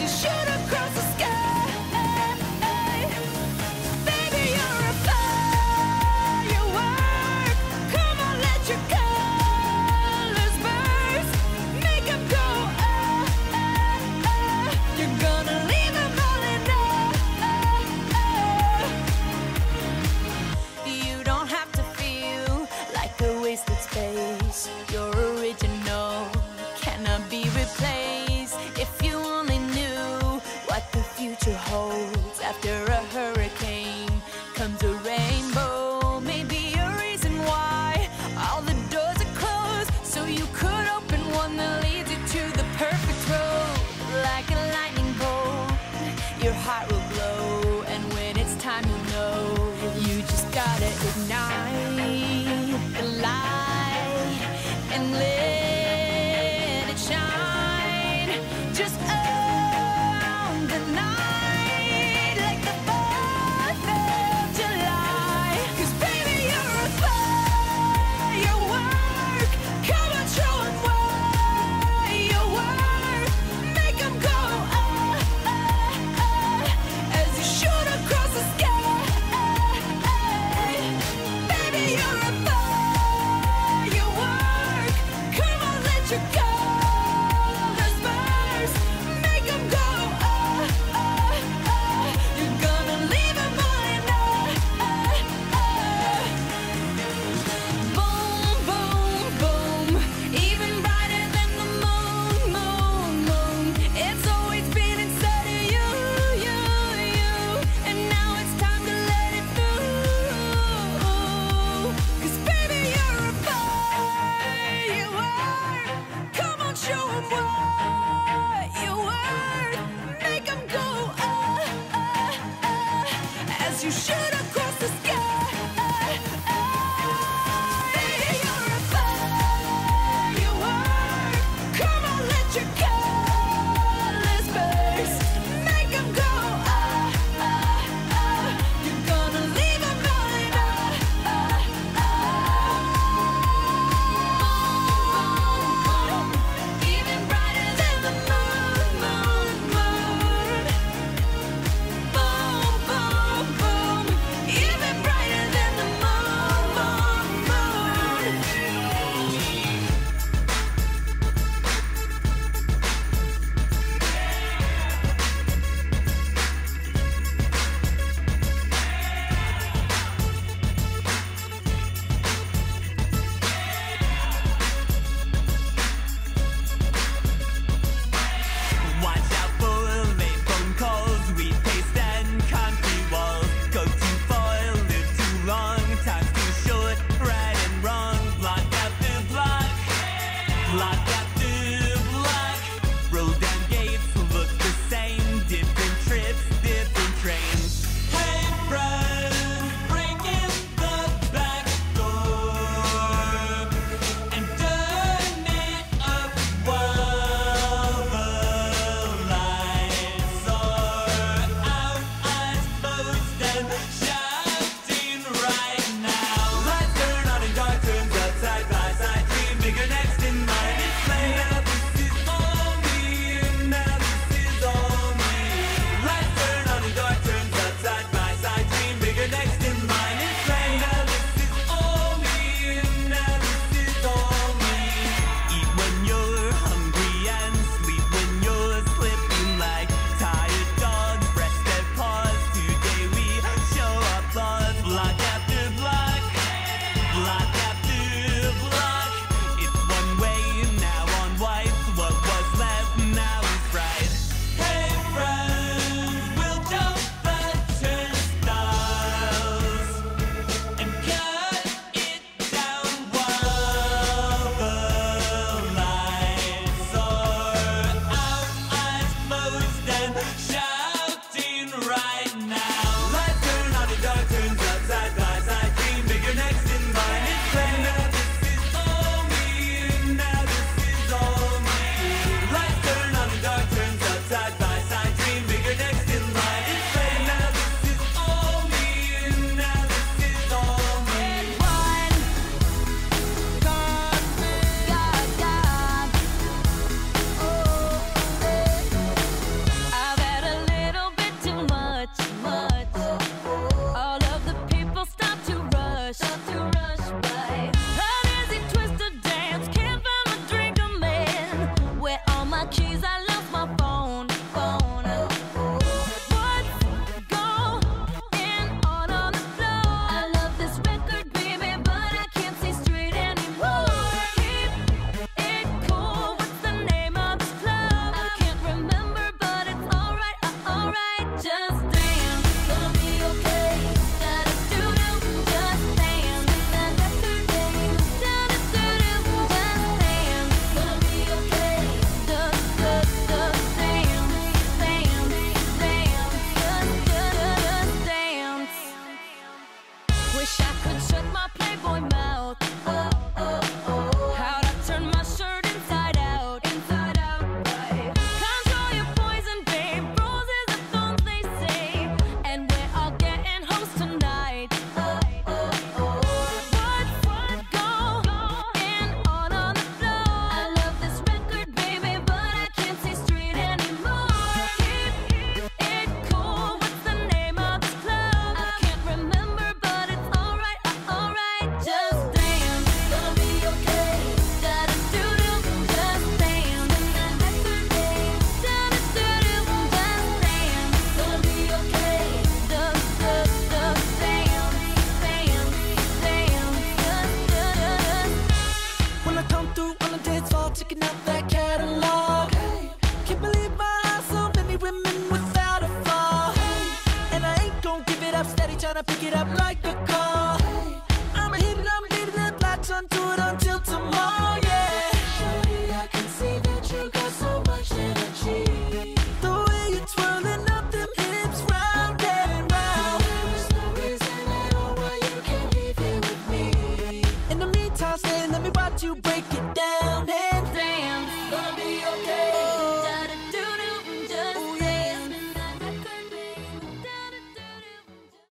you shoot across you shoot like that. on